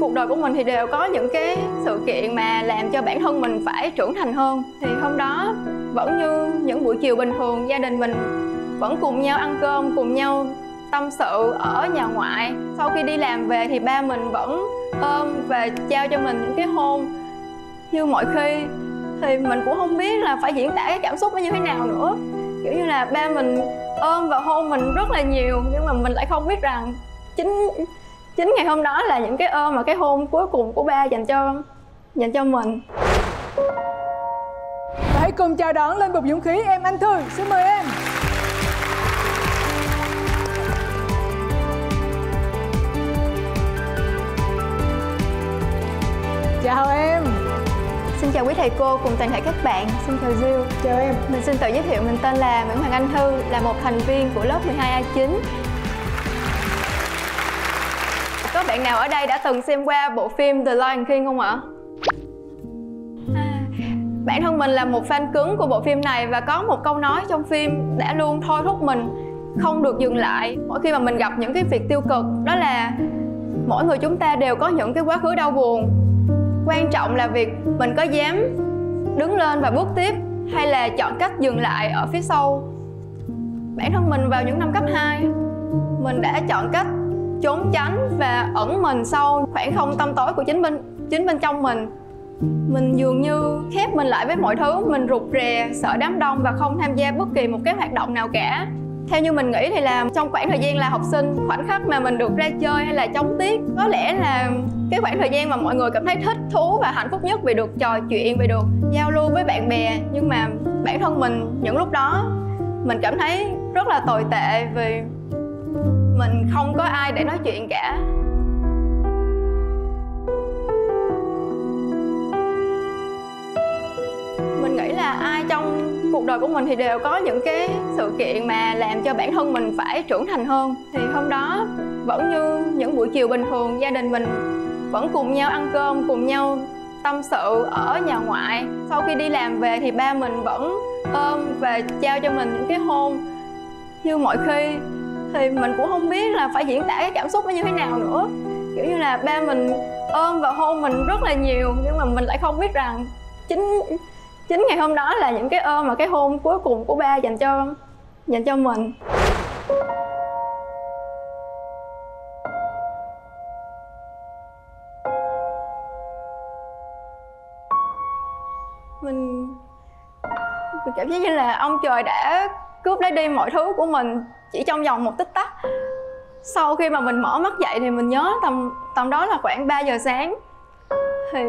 cuộc đời của mình thì đều có những cái sự kiện mà làm cho bản thân mình phải trưởng thành hơn. Thì hôm đó vẫn như những buổi chiều bình thường, gia đình mình vẫn cùng nhau ăn cơm, cùng nhau tâm sự ở nhà ngoại. Sau khi đi làm về thì ba mình vẫn ôm và trao cho mình những cái hôn. Như mọi khi thì mình cũng không biết là phải diễn tả cái cảm xúc nó như thế nào nữa. Kiểu như là ba mình ôm và hôn mình rất là nhiều nhưng mà mình lại không biết rằng chính chính ngày hôm đó là những cái ôm và cái hôn cuối cùng của ba dành cho dành cho mình. Và hãy cùng chào đón lên bục dũng khí em anh thư. Xin mời em. Chào em. Xin chào quý thầy cô cùng toàn thể các bạn. Xin chào Diêu Chào em. Mình xin tự giới thiệu mình tên là Nguyễn Hoàng Anh Thư Là một thành viên của lớp 12A9 có bạn nào ở đây đã từng xem qua bộ phim The Lion King không ạ? À, bản thân mình là một fan cứng của bộ phim này Và có một câu nói trong phim đã luôn thôi thúc mình không được dừng lại Mỗi khi mà mình gặp những cái việc tiêu cực. Đó là mỗi người chúng ta đều có những cái quá khứ đau buồn. Quan trọng là việc mình có dám đứng lên và bước tiếp hay là chọn cách dừng lại ở phía sau. Bản thân mình vào những năm cấp 2 mình đã chọn cách trốn tránh và ẩn mình sau khoảng không tâm tối của chính bên chính bên trong mình. Mình dường như khép mình lại với mọi thứ, mình rụt rè, sợ đám đông và không tham gia bất kỳ một cái hoạt động nào cả. Theo như mình nghĩ thì là trong khoảng thời gian là học sinh, khoảnh khắc mà mình được ra chơi hay là chống tiết có lẽ là cái khoảng thời gian mà mọi người cảm thấy thích thú và hạnh phúc nhất vì được trò chuyện, vì được giao lưu với bạn bè. Nhưng mà bản thân mình, những lúc đó, mình cảm thấy rất là tồi tệ vì mình không có ai để nói chuyện cả. Mình nghĩ là ai trong cuộc đời của mình thì đều có những cái sự kiện mà làm cho bản thân mình phải trưởng thành hơn. Thì hôm đó vẫn như những buổi chiều bình thường, gia đình mình vẫn cùng nhau ăn cơm, cùng nhau tâm sự ở nhà ngoại. Sau khi đi làm về thì ba mình vẫn ôm và trao cho mình những cái hôn. Như mọi khi thì mình cũng không biết là phải diễn tả cái cảm xúc nó như thế nào nữa. Kiểu như là ba mình ôm và hôn mình rất là nhiều, nhưng mà mình lại không biết rằng chính chính ngày hôm đó là những cái ôm và cái hôn cuối cùng của ba dành cho dành cho mình. Mình mình cảm giác như là ông trời đã cướp lấy đi, mọi thứ của mình chỉ trong vòng một tích tắc. Sau khi mà mình mở mắt dậy thì mình nhớ tầm tầm đó là khoảng 3 giờ sáng. Thì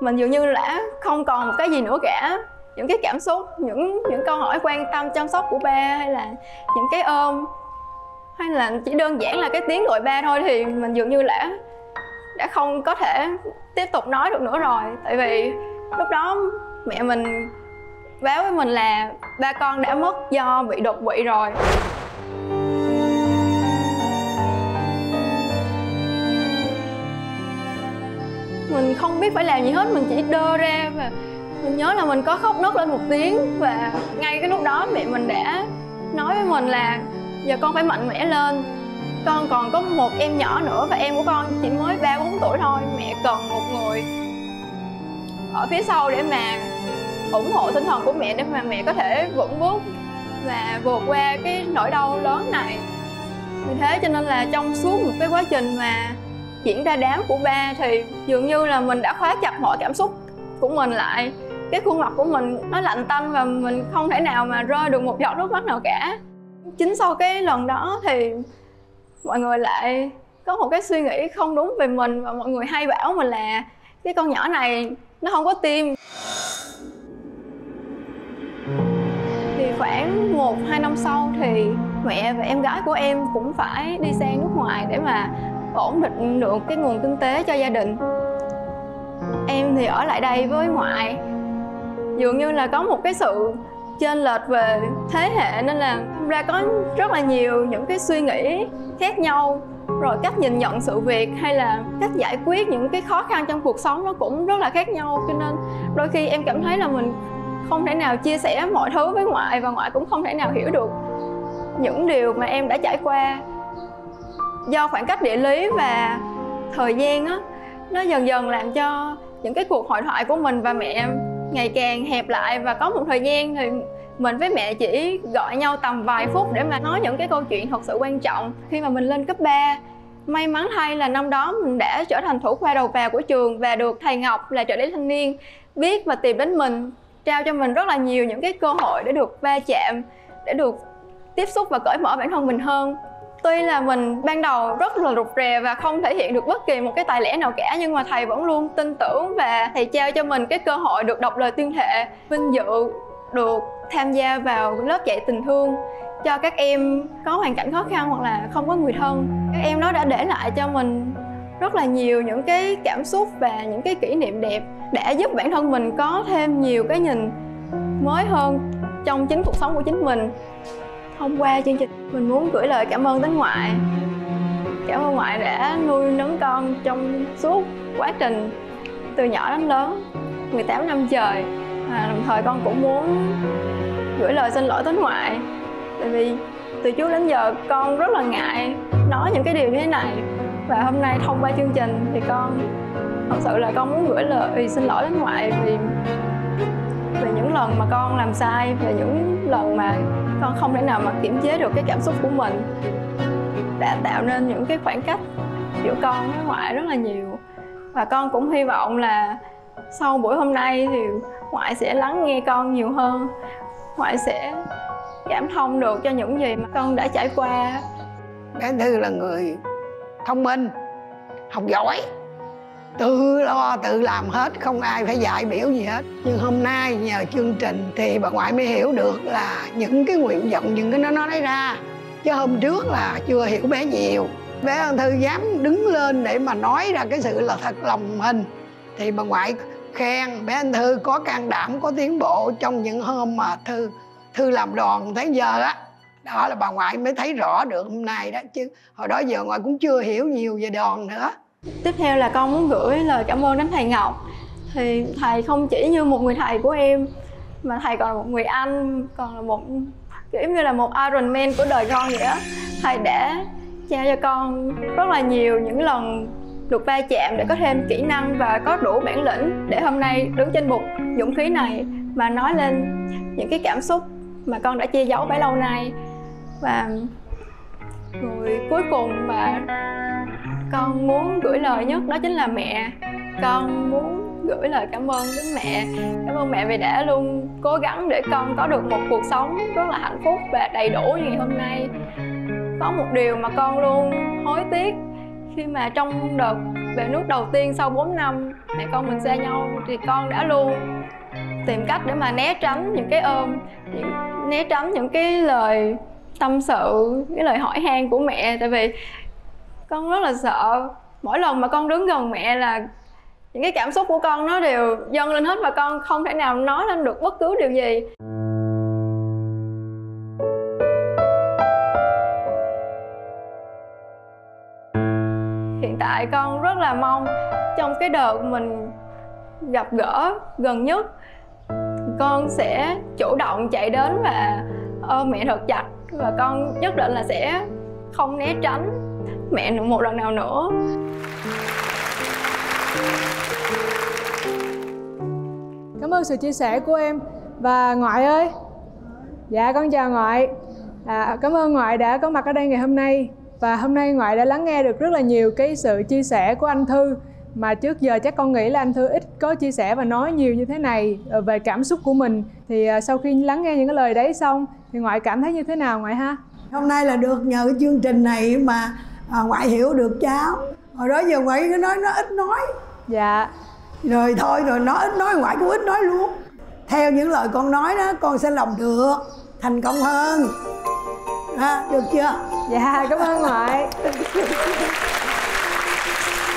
mình dường như đã không còn một cái gì nữa cả. Những cái cảm xúc, những những câu hỏi quan tâm, chăm sóc của ba, hay là những cái ôm, hay là chỉ đơn giản là cái tiếng gọi ba thôi thì mình dường như đã đã không có thể tiếp tục nói được nữa rồi. Tại vì lúc đó mẹ mình báo với mình là ba con đã mất do bị đột quỵ rồi. Mình không biết phải làm gì hết, mình chỉ đơ ra và mình nhớ là mình có khóc nấc lên một tiếng và ngay cái lúc đó mẹ mình đã nói với mình là giờ con phải mạnh mẽ lên. Con còn có một em nhỏ nữa và em của con chỉ mới ba bốn tuổi thôi, mẹ cần một người ở phía sau để mà ủng hộ tinh thần của mẹ để mà mẹ có thể vững bước và vượt qua cái nỗi đau lớn này. Vì thế cho nên là trong suốt một cái quá trình mà diễn ra đám của ba thì dường như là mình đã khóa chặt mọi cảm xúc của mình lại. Cái khuôn mặt của mình nó lạnh tanh và mình không thể nào mà rơi được một giọt nước mắt nào cả. Chính sau cái lần đó thì mọi người lại có một cái suy nghĩ không đúng về mình và mọi người hay bảo mình là cái con nhỏ này nó không có tim. Khoảng một, hai năm sau thì mẹ và em gái của em cũng phải đi sang nước ngoài để mà ổn định được cái nguồn kinh tế cho gia đình. Em thì ở lại đây với ngoại. Dường như là có một cái sự chênh lệch về thế hệ nên là ra có rất là nhiều những cái suy nghĩ khác nhau. Rồi cách nhìn nhận sự việc hay là cách giải quyết những cái khó khăn trong cuộc sống nó cũng rất là khác nhau. Cho nên đôi khi em cảm thấy là mình không thể nào chia sẻ mọi thứ với ngoại và ngoại cũng không thể nào hiểu được những điều mà em đã trải qua. Do khoảng cách địa lý và thời gian á, nó dần dần làm cho những cái cuộc hội thoại của mình và mẹ ngày càng hẹp lại và có một thời gian thì mình với mẹ chỉ gọi nhau tầm vài phút để mà nói những cái câu chuyện thật sự quan trọng. Khi mà mình lên cấp 3 may mắn thay là năm đó mình đã trở thành thủ khoa đầu vào của trường và được thầy Ngọc là trợ lý thanh niên biết và tìm đến mình trao cho mình rất là nhiều những cái cơ hội để được va chạm, để được tiếp xúc và cởi mở bản thân mình hơn. Tuy là mình ban đầu rất là rụt rè và không thể hiện được bất kỳ một cái tài lẻ nào cả, nhưng mà thầy vẫn luôn tin tưởng và thầy trao cho mình cái cơ hội được đọc lời tuyên thệ, vinh dự được tham gia vào lớp dạy tình thương cho các em có hoàn cảnh khó khăn hoặc là không có người thân. Các em đó đã để lại cho mình rất là nhiều những cái cảm xúc và những cái kỷ niệm đẹp đã giúp bản thân mình có thêm nhiều cái nhìn mới hơn trong chính cuộc sống của chính mình. Thông qua chương trình, mình muốn gửi lời cảm ơn đến ngoại. Cảm ơn ngoại đã nuôi nấng con trong suốt quá trình, từ nhỏ đến lớn 18 năm trời. Và đồng thời con cũng muốn gửi lời xin lỗi đến ngoại, tại vì từ trước đến giờ con rất là ngại nói những cái điều như thế này. Và hôm nay thông qua chương trình thì con thật sự là con muốn gửi lời xin lỗi đến ngoại vì về những lần mà con làm sai, về những lần mà con không thể nào mà kiểm chế được cái cảm xúc của mình, đã tạo nên những cái khoảng cách giữa con với ngoại rất là nhiều. Và con cũng hy vọng là sau buổi hôm nay thì ngoại sẽ lắng nghe con nhiều hơn, ngoại sẽ cảm thông được cho những gì mà con đã trải qua. Bé thư là người thông minh, học giỏi tự lo, tự làm hết, không ai phải dạy biểu gì hết. Nhưng hôm nay nhờ chương trình thì bà ngoại mới hiểu được là những cái nguyện vọng, những cái nó nói ra. Chứ hôm trước là chưa hiểu bé nhiều. Bé ân thư dám đứng lên để mà nói ra cái sự là thật lòng mình. Thì bà ngoại khen bé anh thư có can đảm, có tiến bộ trong những hôm mà thư thư làm đoàn tới giờ á. Đó là bà ngoại mới thấy rõ được hôm nay đó. Chứ hồi đó giờ ngoại cũng chưa hiểu nhiều về đoàn nữa tiếp theo là con muốn gửi lời cảm ơn đến thầy ngọc. Thì thầy không chỉ như một người thầy của em, mà thầy còn là một người anh, còn là một, kiểu như là một Iron Man của đời con vậy đó thầy đã trao cho con rất là nhiều những lần được va chạm để có thêm kỹ năng và có đủ bản lĩnh để hôm nay đứng trên bục dũng khí này và nói lên những cái cảm xúc mà con đã che giấu bấy lâu nay. Và người cuối cùng mà con muốn gửi lời nhất đó chính là mẹ. Con muốn gửi lời cảm ơn đến mẹ. Cảm ơn mẹ vì đã luôn cố gắng để con có được một cuộc sống rất là hạnh phúc và đầy đủ như ngày hôm nay. Có một điều mà con luôn hối tiếc khi mà trong đợt về nước đầu tiên sau 4 năm mẹ con mình xa nhau thì con đã luôn tìm cách để mà né tránh những cái ôm những, né tránh những cái lời tâm sự cái lời hỏi han của mẹ. Tại vì con rất là sợ. Mỗi lần mà con đứng gần mẹ là những cái cảm xúc của con nó đều dâng lên hết và con không thể nào nói lên được bất cứ điều gì. Hiện tại con rất là mong trong cái đợt mình gặp gỡ gần nhất, con sẽ chủ động chạy đến và ôm mẹ thật chặt và con nhất định là sẽ không né tránh mẹ nữa một lần nào nữa. Cảm ơn sự chia sẻ của em. Và ngoại ơi. Dạ con chào ngoại. À, Cảm ơn ngoại đã có mặt ở đây ngày hôm nay. Và hôm nay ngoại đã lắng nghe được rất là nhiều cái sự chia sẻ của anh Thư. Mà trước giờ chắc con nghĩ là anh Thư ít có chia sẻ và nói nhiều như thế này ờ, Về cảm xúc của mình. Thì à, sau khi lắng nghe những cái lời đấy xong Thì ngoại cảm thấy như thế nào ngoại ha? hôm nay là được nhờ cái chương trình này mà à, ngoại hiểu được cháu. Hồi đó giờ ngoại cứ nói nó ít nói. Dạ. Rồi thôi rồi nó ít nói ngoại cũng ít nói luôn. Theo những lời con nói đó con sẽ làm được. Thành công hơn. À, được chưa? Dạ cảm ơn ngoại.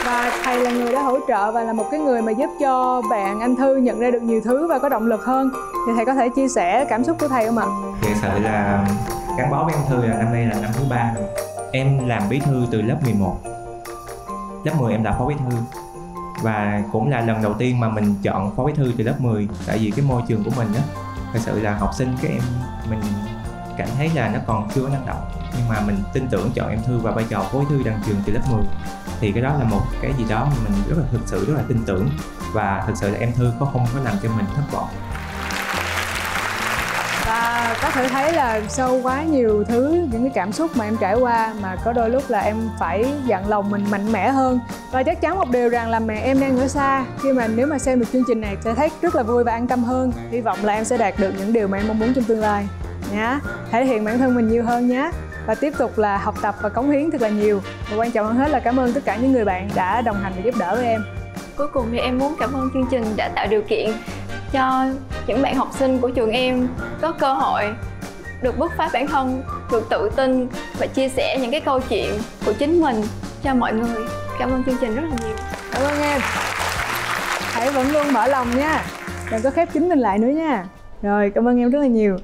Và thầy là người đã hỗ trợ và là một cái người mà giúp cho bạn anh Thư nhận ra được nhiều thứ và có động lực hơn. Thì thầy có thể chia sẻ cảm xúc của thầy không ạ? Thực sự là gắn bó với em Thư là năm nay là năm thứ ba rồi Em làm bí thư từ lớp 11 Lớp 10 em là phó bí thư. Và cũng là lần đầu tiên mà mình chọn phó bí thư từ lớp 10 Tại vì cái môi trường của mình á, Thật sự là học sinh các em, mình cảm thấy là nó còn chưa có năng động. Nhưng mà mình tin tưởng chọn em Thư vào vai trò phó bí thư đăng trường từ lớp 10 thì cái đó là một cái gì đó mà mình rất là thực sự, rất là tin tưởng. Và thực sự là em Thư có không có làm cho mình thất vọng có thể thấy là sau quá nhiều thứ, những cái cảm xúc mà em trải qua mà có đôi lúc là em phải dặn lòng mình mạnh mẽ hơn. Và chắc chắn một điều rằng là mẹ em đang ở xa. Khi mà nếu mà xem được chương trình này sẽ thấy rất là vui và an tâm hơn. Hy vọng là em sẽ đạt được những điều mà em mong muốn trong tương lai. Nhá, thể hiện bản thân mình nhiều hơn nhé và tiếp tục là học tập và cống hiến thật là nhiều. Và quan trọng hơn hết là cảm ơn tất cả những người bạn đã đồng hành và giúp đỡ với em. Cuối cùng thì em muốn cảm ơn chương trình đã tạo điều kiện cho những bạn học sinh của trường em có cơ hội được bứt phá bản thân, được tự tin và chia sẻ những cái câu chuyện của chính mình cho mọi người. Cảm ơn chương trình rất là nhiều. Cảm ơn em. Hãy vẫn luôn mở lòng nha. Đừng có khép chính mình lại nữa nha. Rồi, cảm ơn em rất là nhiều.